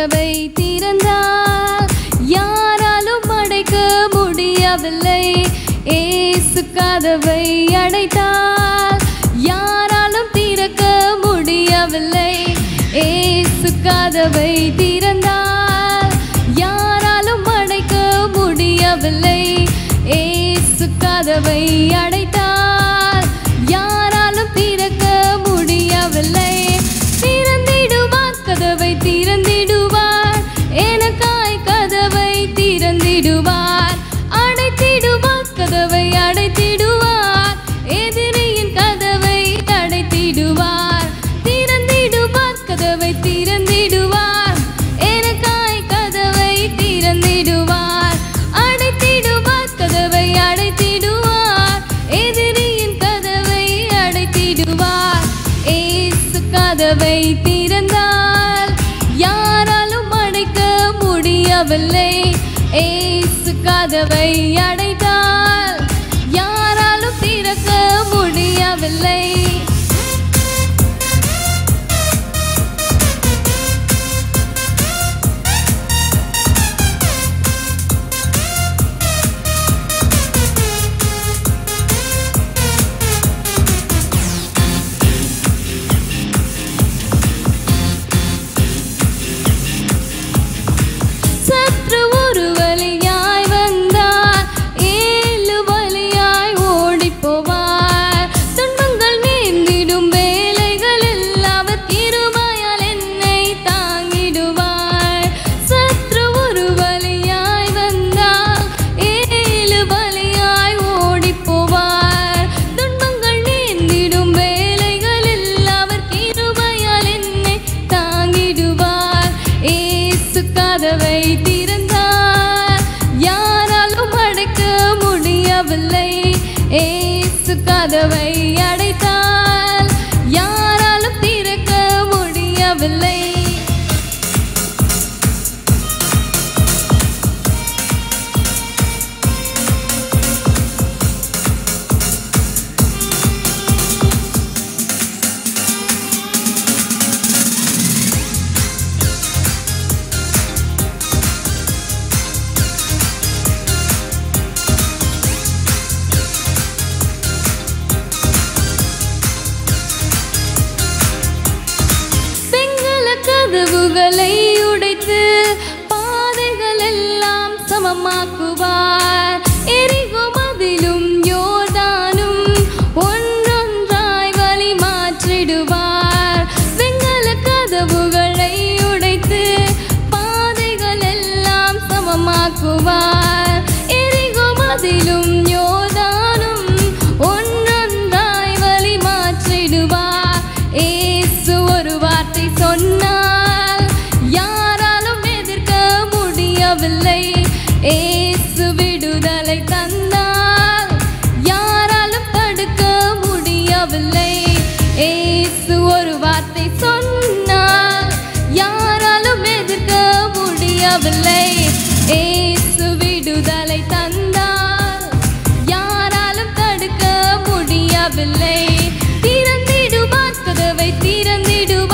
கதவை திறந்தால் யாராலும் அடைக்க முடியவில்லை. ஏசு கதவை அடைத்தால் யாராலும் திறக்க முடியவில்லை. ஏசு கதவை திறந்தால் யாராலும் அடைக்க முடியவில்லை. ஏசு கதவை அடை கதவை திறந்தால் யாராலும் அடைக்க முடியவில்லை. ஏசு கதவை அடைத்தால் யாராலும் திறக்க முடியவில்லை. கதவை திறந்தார் கதவுகளை உடைத்து பாதைகள் எல்லாம் சமமாக்குவார். எரிகும் அதிலும் யோர்தானும் ஒன்றொன்றாய் வழி மாற்றிடுவார் வெங்கல கதவுகளை உடைத்து பாதைகள் எல்லாம் சமமாக்குவார். ஏசு விடுதலை தந்தால் யாராலும் தடுக்க முடியவில்லை. ஏசு ஒரு வார்த்தை சொன்னால் யாராலும் எதிர்க்க முடியவில்லை. ஏசு விடுதலை தந்தால் யாராலும் தடுக்க முடியவில்லை. திறந்திடுவான் கதவை திறந்திடுவான்